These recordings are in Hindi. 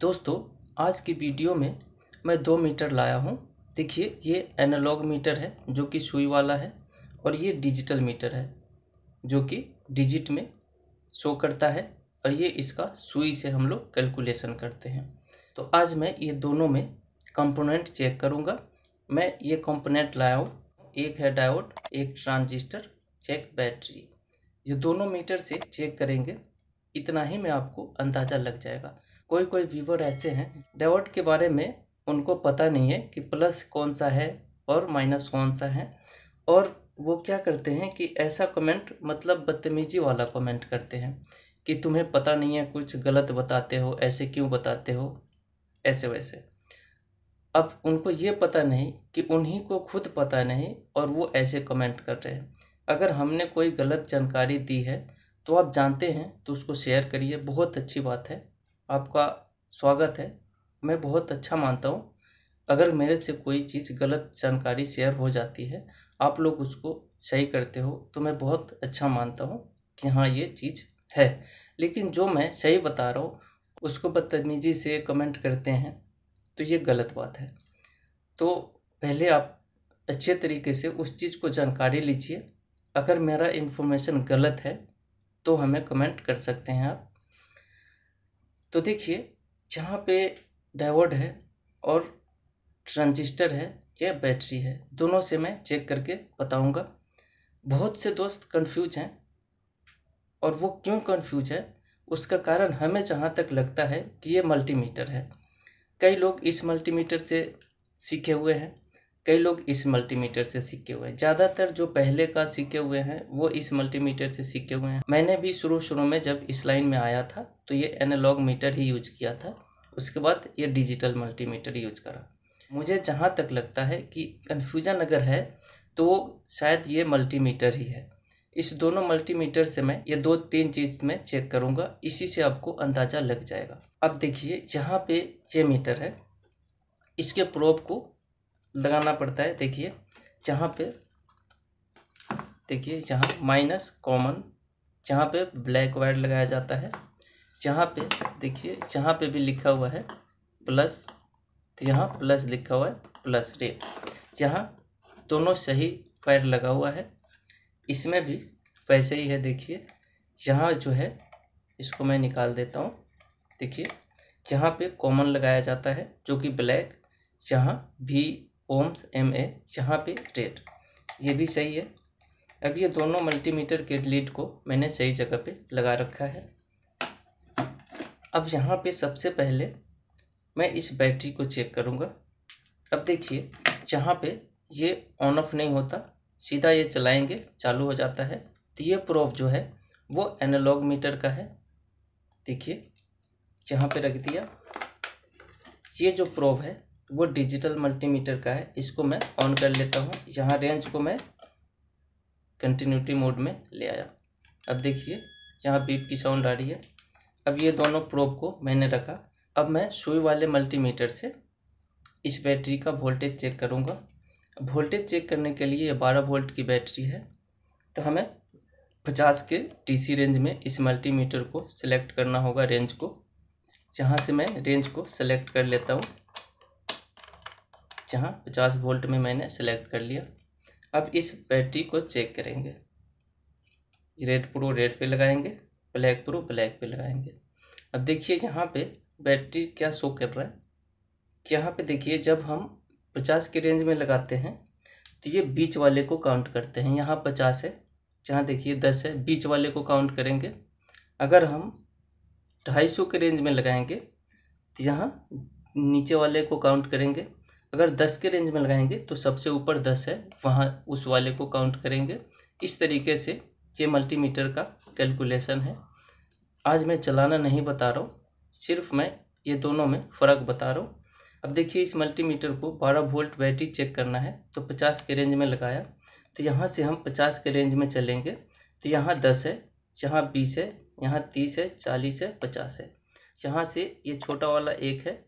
दोस्तों, आज की वीडियो में मैं दो मीटर लाया हूँ। देखिए, ये एनालॉग मीटर है, जो कि सुई वाला है, और ये डिजिटल मीटर है, जो कि डिजिट में शो करता है, और ये इसका सुई से हम लोग कैलकुलेशन करते हैं। तो आज मैं ये दोनों में कंपोनेंट चेक करूँगा। मैं ये कंपोनेंट लाया हूँ, एक है डायोड, एक ट्रांजिस्टर, चेक बैटरी। ये दोनों मीटर से चेक करेंगे, इतना ही में आपको अंदाज़ा लग जाएगा। कोई कोई व्यूवर ऐसे हैं, डायोड के बारे में उनको पता नहीं है कि प्लस कौन सा है और माइनस कौन सा है। और वो क्या करते हैं कि ऐसा कमेंट मतलब बदतमीजी वाला कमेंट करते हैं कि तुम्हें पता नहीं है कुछ गलत बताते हो, ऐसे क्यों बताते हो, ऐसे वैसे। अब उनको ये पता नहीं कि उन्हीं को खुद पता नहीं और वो ऐसे कमेंट कर रहे हैं। अगर हमने कोई गलत जानकारी दी है तो आप जानते हैं तो उसको शेयर करिए, बहुत अच्छी बात है। आपका स्वागत है। मैं बहुत अच्छा मानता हूँ। अगर मेरे से कोई चीज़ गलत जानकारी शेयर हो जाती है, आप लोग उसको सही करते हो तो मैं बहुत अच्छा मानता हूँ कि हाँ ये चीज़ है। लेकिन जो मैं सही बता रहा हूँ, उसको बदतमीजी से कमेंट करते हैं तो ये गलत बात है। तो पहले आप अच्छे तरीके से उस चीज़ को जानकारी लीजिए। अगर मेरा इन्फॉर्मेशन गलत है तो हमें कमेंट कर सकते हैं आप। तो देखिए, जहाँ पे डायोड है और ट्रांजिस्टर है या बैटरी है, दोनों से मैं चेक करके बताऊँगा। बहुत से दोस्त कंफ्यूज हैं और वो क्यों कंफ्यूज है, उसका कारण हमें जहाँ तक लगता है कि ये मल्टीमीटर है। कई लोग इस मल्टीमीटर से सीखे हुए हैं। कई लोग इस मल्टीमीटर से सीखे हुए हैं। ज़्यादातर जो पहले का सीखे हुए हैं, वो इस मल्टीमीटर से सीखे हुए हैं। मैंने भी शुरू शुरू में जब इस लाइन में आया था तो ये एनालॉग मीटर ही यूज़ किया था। उसके बाद ये डिजिटल मल्टीमीटर यूज़ करा। मुझे जहाँ तक लगता है कि कन्फ्यूज़न अगर है तो शायद ये मल्टीमीटर ही है। इस दोनों मल्टीमीटर से मैं ये दो तीन चीज़ में चेक करूँगा, इसी से आपको अंदाज़ा लग जाएगा। अब देखिए जहाँ पे ये मीटर है। इसके प्रोब को लगाना पड़ता है, देखिए, जहाँ पे, देखिए, जहाँ माइनस कॉमन जहाँ पे ब्लैक वाइट लगाया जाता है, जहाँ पे, देखिए, जहाँ पे भी लिखा हुआ है प्लस तो यहाँ प्लस लिखा हुआ है प्लस रेट जहाँ दोनों सही पैर लगा हुआ है, इसमें भी वैसे ही है, देखिए, यहाँ जो है, इसको मैं निकाल देता हूँ, देखिए, जहाँ पे कॉमन लगाया जाता है, जो कि ब्लैक जहाँ भी ओम्स एम ए यहाँ पे रेट ये भी सही है। अब ये दोनों मल्टीमीटर के लीड को मैंने सही जगह पे लगा रखा है। अब यहाँ पे सबसे पहले मैं इस बैटरी को चेक करूँगा। अब देखिए, जहाँ पे ये ऑन ऑफ़ नहीं होता, सीधा ये चलाएँगे, चालू हो जाता है। तो ये प्रोफ जो है, वो एनालॉग मीटर का है। देखिए जहाँ पे रख दिया। ये जो प्रोब है वो डिजिटल मल्टीमीटर का है, इसको मैं ऑन कर लेता हूँ। यहाँ रेंज को मैं कंटिन्यूटी मोड में ले आया। अब देखिए, यहाँ बीप की साउंड आ रही है। अब ये दोनों प्रोब को मैंने रखा। अब मैं सुई वाले मल्टीमीटर से इस बैटरी का वोल्टेज चेक करूँगा। वोल्टेज चेक करने के लिए ये बारह वोल्ट की बैटरी है। तो हमें पचास के टीसी रेंज में इस मल्टीमीटर को सिलेक्ट करना होगा रेंज को। जहाँ से मैं रेंज को सिलेक्ट कर लेता हूँ। जहाँ पचास वोल्ट में मैंने सेलेक्ट कर लिया। अब इस बैटरी को चेक करेंगे। रेड प्रो रेड पे लगाएँगे ब्लैक प्रो ब्लैक पे लगाएँगे। अब देखिए यहाँ पे बैटरी क्या शो कर रहा है। यहाँ पे देखिए जब हम पचास के रेंज में लगाते हैं तो ये बीच वाले को काउंट करते हैं। यहाँ पचास है, जहाँ देखिए दस है, बीच वाले को काउंट करेंगे। अगर हम ढाई सौ के रेंज में लगाएँगे तो यहाँ नीचे वाले को काउंट करेंगे। अगर दस के रेंज में लगाएँगे तो सबसे ऊपर दस है, वहाँ उस वाले को काउंट करेंगे। इस तरीके से ये मल्टीमीटर का कैलकुलेशन है। आज मैं चलाना नहीं बता रहा हूँ, सिर्फ़ मैं ये दोनों में फ़र्क बता रहा हूँ। अब देखिए, इस मल्टीमीटर को 12 वोल्ट बैटरी चेक करना है तो 50 के रेंज में लगाया। तो यहाँ से हम 50 के रेंज में चलेंगे तो यहाँ 10 है, यहाँ 20 है, यहाँ 30 है 40 है 50 है। यहाँ से ये छोटा वाला एक है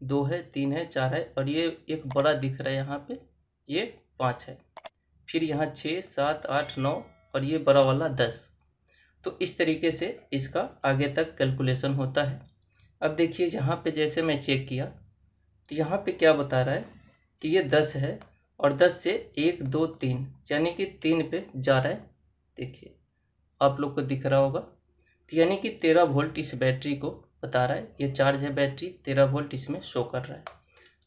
दो है, तीन है, चार है और ये एक बड़ा दिख रहा है यहाँ पे, ये पाँच है। फिर यहाँ छः, सात, आठ, नौ और ये बड़ा वाला दस। तो इस तरीके से इसका आगे तक कैलकुलेशन होता है। अब देखिए यहाँ पे जैसे मैं चेक किया तो यहाँ पे क्या बता रहा है कि ये दस है और दस से एक, दो, तीन, यानी कि तीन पे जा रहा है। देखिए, आप लोग को दिख रहा होगा। तो यानी कि तेरह वोल्ट इस बैटरी को बता रहा है, ये चार्ज है बैटरी, तेरह वोल्ट इसमें शो कर रहा है।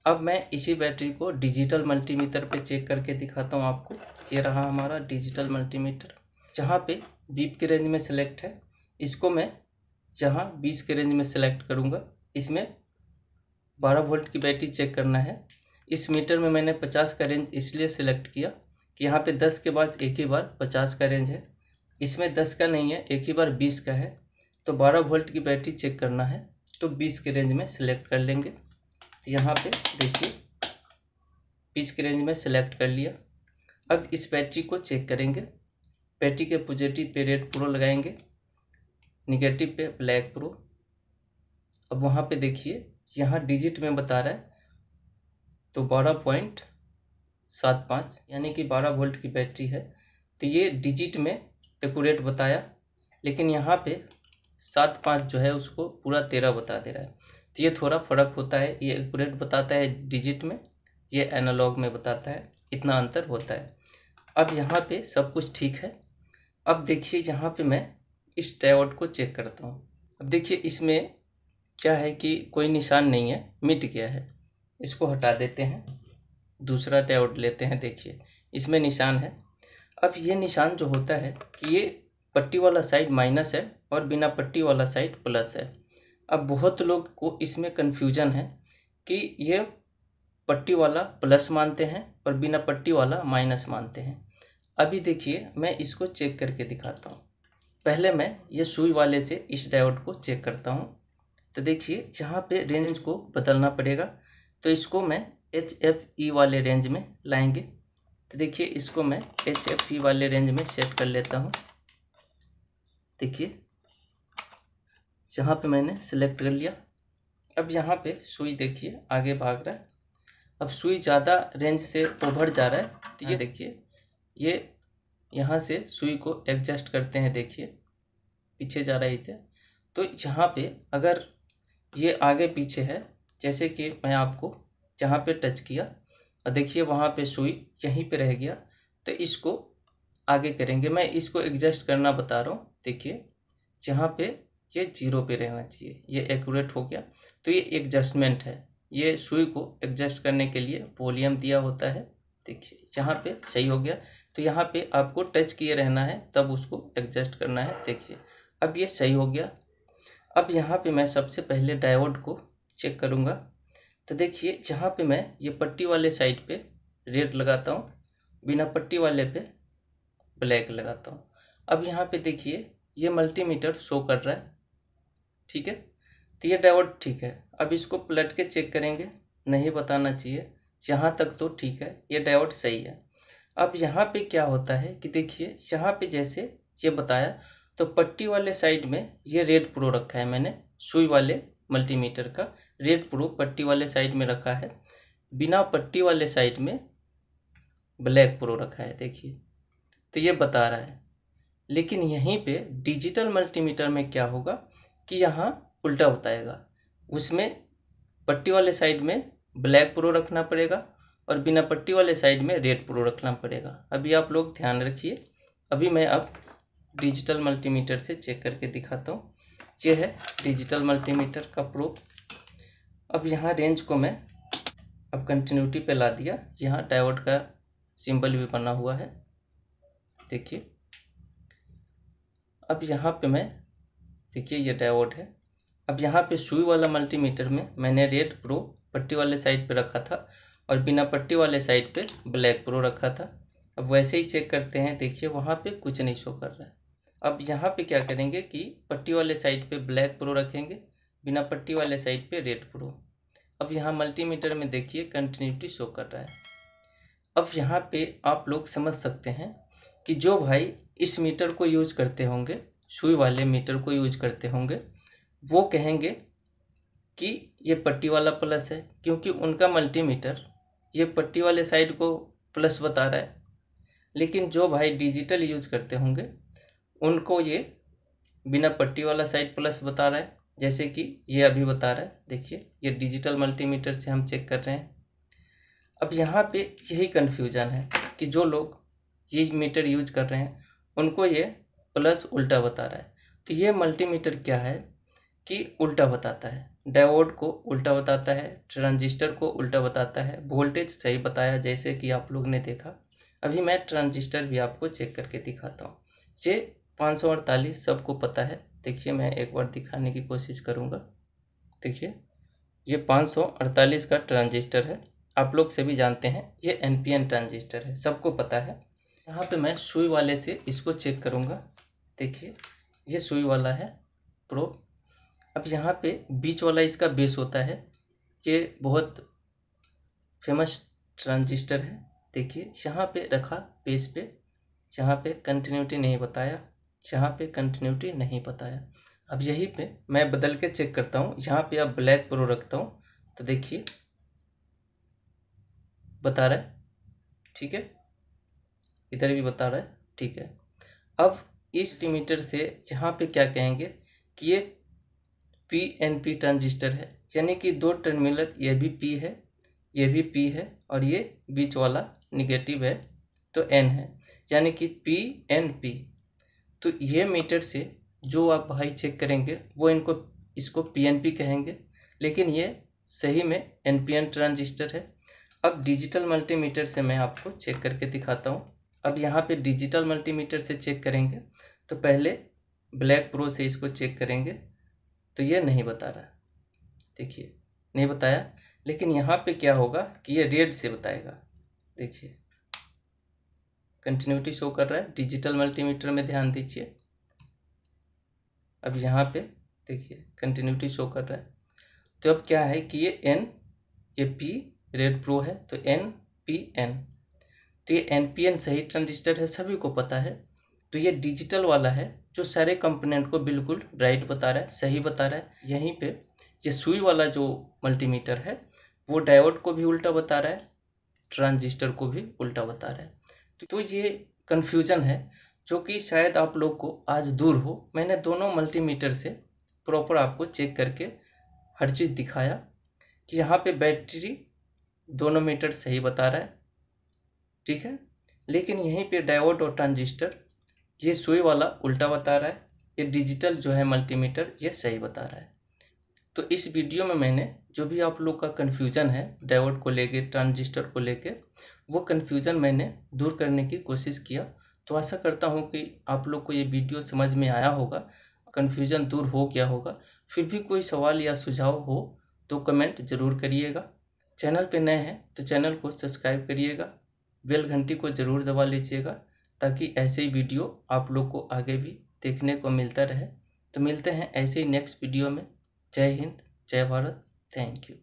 अब मैं इसी बैटरी को डिजिटल मल्टीमीटर पे चेक करके दिखाता हूँ आपको। ये रहा हमारा डिजिटल मल्टीमीटर जहाँ पे बीप के रेंज में सिलेक्ट है। इसको मैं जहाँ बीस के रेंज में सिलेक्ट करूँगा, इसमें बारह वोल्ट की बैटरी चेक करना है। इस मीटर में मैंने पचास का रेंज इसलिए सिलेक्ट किया कि यहाँ पे दस के बाद एक ही बार पचास का रेंज है। इसमें दस का नहीं है, एक ही बार बीस का है। तो बारह वोल्ट की बैटरी चेक करना है तो बीस के रेंज में सिलेक्ट कर लेंगे। तो यहाँ पे देखिए, बीस के रेंज में सिलेक्ट कर लिया। अब इस बैटरी को चेक करेंगे। बैटरी के पॉजिटिव पे रेड प्रो लगाएँगे निगेटिव पे ब्लैक प्रो अब वहाँ पे देखिए, यहाँ डिजिट में बता रहा है तो बारह पॉइंट सात पाँच, यानी कि बारह वोल्ट की बैटरी है। तो ये डिजिट में एक्यूरेट बताया, लेकिन यहाँ पे सात पाँच जो है उसको पूरा तेरह बता दे रहा है। तो ये थोड़ा फ़र्क होता है, ये एक्यूरेट बताता है डिजिट में, ये एनालॉग में बताता है, इतना अंतर होता है। अब यहाँ पे सब कुछ ठीक है। अब देखिए यहाँ पे मैं इस डायोड को चेक करता हूँ। अब देखिए इसमें क्या है कि कोई निशान नहीं है, मिट गया है। इसको हटा देते हैं, दूसरा डायोड लेते हैं, देखिए। इसमें निशान है। अब ये निशान जो होता है कि ये पट्टी वाला साइड माइनस है और बिना पट्टी वाला साइड प्लस है। अब बहुत लोग को इसमें कन्फ्यूज़न है कि ये पट्टी वाला प्लस मानते हैं और बिना पट्टी वाला माइनस मानते हैं। अभी देखिए, मैं इसको चेक करके दिखाता हूँ। पहले मैं ये सुई वाले से इस डायोड को चेक करता हूँ। तो देखिए, यहाँ पे रेंज को बदलना पड़ेगा। तो इसको मैं एच एफ़ ई वाले रेंज में लाएँगे। तो देखिए, इसको मैं एच एफ़ ई वाले रेंज में सेट कर लेता हूँ। देखिए यहाँ पे मैंने सेलेक्ट कर लिया। अब यहाँ पे सुई देखिए आगे भाग रहा है। अब सुई ज़्यादा रेंज से ओवर जा रहा है। तो ये देखिए ये यहाँ से सुई को एडजस्ट करते हैं देखिए। पीछे जा रही थे तो यहाँ पे अगर ये आगे पीछे है जैसे कि मैं आपको जहाँ पे टच किया और देखिए वहाँ पे सुई यहीं पे रह गया तो इसको आगे करेंगे। मैं इसको एडजस्ट करना बता रहा हूँ। देखिए जहाँ पे ये ज़ीरो पे रहना चाहिए, ये एक्यूरेट हो गया। तो ये एडजस्टमेंट है। ये सुई को एडजस्ट करने के लिए वॉल्यूम दिया होता है। देखिए, यहाँ पे सही हो गया। तो यहाँ पे आपको टच किए रहना है, तब उसको एडजस्ट करना है। देखिए, अब ये सही हो गया। अब यहाँ पे मैं सबसे पहले डायोड को चेक करूँगा। तो देखिए, जहाँ पे मैं ये पट्टी वाले साइड पे रेड लगाता हूँ, बिना पट्टी वाले पे ब्लैक लगाता हूँ। अब यहाँ पे देखिए, ये मल्टीमीटर शो कर रहा है। ठीक है? तो ये डायोड ठीक है। अब इसको पलट के चेक करेंगे। नहीं बताना चाहिए। यहाँ तक तो ठीक है। ये डायोड सही है। अब यहाँ पे क्या होता है कि देखिए, यहाँ पे जैसे ये बताया तो पट्टी वाले साइड में ये रेड प्रो रखा है मैंने, सुई वाले मल्टीमीटर का। रेड प्रो पट्टी वाले साइड में रखा है। बिना पट्टी वाले साइड में ब्लैक प्रो रखा है, देखिए। तो ये बता रहा है। लेकिन यहीं पे डिजिटल मल्टीमीटर में क्या होगा? कि यहाँ उल्टा बताएगा उसमें पट्टी वाले साइड में ब्लैक प्रो रखना पड़ेगा और बिना पट्टी वाले साइड में रेड प्रो रखना पड़ेगा। अभी आप लोग ध्यान रखिए। अभी मैं अब डिजिटल मल्टीमीटर से चेक करके दिखाता हूँ। ये है डिजिटल मल्टीमीटर का प्रो अब यहाँ रेंज को मैं अब कंटिन्यूटी पे ला दिया। यहाँ डायोड का सिंबल भी बना हुआ है। देखिए। अब यहाँ पे मैं देखिए, ये डायोड है। अब यहाँ पे सुई वाला मल्टीमीटर में मैंने रेड प्रो पट्टी वाले साइड पे रखा था और बिना पट्टी वाले साइड पे ब्लैक प्रो रखा था। अब वैसे ही चेक करते हैं। देखिए, वहाँ पे कुछ नहीं शो कर रहा है। अब यहाँ पे क्या करेंगे कि पट्टी वाले साइड पे ब्लैक प्रो रखेंगे, बिना पट्टी वाले साइड पे रेड प्रो अब यहाँ मल्टीमीटर में देखिए कंटिन्यूटी शो कर रहा है। अब यहाँ पे आप लोग समझ सकते हैं कि जो भाई इस मीटर को यूज़ करते होंगे सुई वाले मीटर को यूज़ करते होंगे। वो कहेंगे कि ये पट्टी वाला प्लस है, क्योंकि उनका मल्टीमीटर ये पट्टी वाले साइड को प्लस बता रहा है। लेकिन जो भाई डिजिटल यूज़ करते होंगे, उनको ये बिना पट्टी वाला साइड प्लस बता रहा है, जैसे कि ये अभी बता रहा है। देखिए, ये डिजिटल मल्टीमीटर से हम चेक कर रहे हैं। अब यहाँ पे यही कन्फ्यूज़न है कि जो लोग ये मीटर यूज़ कर रहे हैं, उनको ये प्लस उल्टा बता रहा है। तो ये मल्टीमीटर क्या है कि उल्टा बताता है। डायोड को उल्टा बताता है, ट्रांजिस्टर को उल्टा बताता है, वोल्टेज सही बताया, जैसे कि आप लोग ने देखा। अभी मैं ट्रांजिस्टर भी आपको चेक करके दिखाता हूँ। ये पाँच सौ अड़तालीस सबको पता है। देखिए, मैं एक बार दिखाने की कोशिश करूँगा। देखिए, ये पाँच सौ अड़तालीस का ट्रांजिस्टर है। आप लोग सभी जानते हैं, ये एनपीएन ट्रांजिस्टर है। सबको पता है। यहाँ पे मैं सुई वाले से इसको चेक करूँगा। देखिए, ये सुई वाला है, प्रो। अब यहाँ पे बीच वाला इसका बेस होता है। ये बहुत फ़ेमस ट्रांजिस्टर है। देखिए, यहाँ पे रखा बेस पे, यहाँ पे कंटिन्यूटी नहीं बताया, यहाँ पे कंटिन्यूटी नहीं बताया। अब यहीं पे मैं बदल के चेक करता हूँ। यहाँ पे अब ब्लैक प्रो रखता हूँ तो देखिए, बता रहा है, ठीक है? इधर भी बता रहा है, ठीक है? अब इस मीटर से यहाँ पे क्या कहेंगे कि ये पी एन पी ट्रांजिस्टर है। यानी कि दो टर्मिनल ये भी पी है, ये भी पी है और ये बीच वाला निगेटिव है तो एन है। यानी कि पी एन पी तो ये मीटर से जो आप भाई चेक करेंगे, वो इनको, इसको पी एन पी कहेंगे। लेकिन ये सही में एन पी एन ट्रांजिस्टर है। अब डिजिटल मल्टीमीटर से मैं आपको चेक करके दिखाता हूँ। अब यहाँ पे डिजिटल मल्टीमीटर से चेक करेंगे तो पहले ब्लैक प्रो से इसको चेक करेंगे तो ये नहीं बता रहा देखिए, नहीं बताया, लेकिन यहाँ पे क्या होगा कि ये रेड से बताएगा। देखिए कंटिन्यूटी शो कर रहा है डिजिटल मल्टीमीटर में ध्यान दीजिए। अब यहाँ पे देखिए कंटिन्यूटी शो कर रहा है। तो अब क्या है कि ये एन ये पी रेड प्रो है तो एन पी एन तो ये एन पी एन सही ट्रांजिस्टर है, सभी को पता है। तो ये डिजिटल वाला है, जो सारे कंपोनेंट को बिल्कुल राइट बता रहा है, सही बता रहा है। यहीं पे ये सुई वाला जो मल्टीमीटर है, वो डायोड को भी उल्टा बता रहा है ट्रांजिस्टर को भी उल्टा बता रहा है। तो ये कन्फ्यूज़न है, जो कि शायद आप लोग को आज दूर हो। मैंने दोनों मल्टीमीटर से प्रॉपर आपको चेक करके हर चीज़ दिखाया कि यहाँ पे बैटरी दोनों मीटर सही बता रहा है। ठीक है? लेकिन यहीं पे डायोड और ट्रांजिस्टर, ये सुई वाला उल्टा बता रहा है, ये डिजिटल जो है मल्टीमीटर, ये सही बता रहा है। तो इस वीडियो में मैंने जो भी आप लोग का कन्फ्यूज़न है, डायोड को लेके, ट्रांजिस्टर को लेके, वो कन्फ्यूज़न मैंने दूर करने की कोशिश किया। तो आशा करता हूँ कि आप लोग को ये वीडियो समझ में आया होगा कन्फ्यूज़न दूर हो गया होगा। फिर भी कोई सवाल या सुझाव हो तो कमेंट ज़रूर करिएगा। चैनल पे नए हैं तो चैनल को सब्सक्राइब करिएगा। बेल घंटी को ज़रूर दबा लीजिएगा, ताकि ऐसे ही वीडियो आप लोग को आगे भी देखने को मिलता रहे। तो मिलते हैं ऐसे ही नेक्स्ट वीडियो में। जय हिंद, जय भारत। Thank you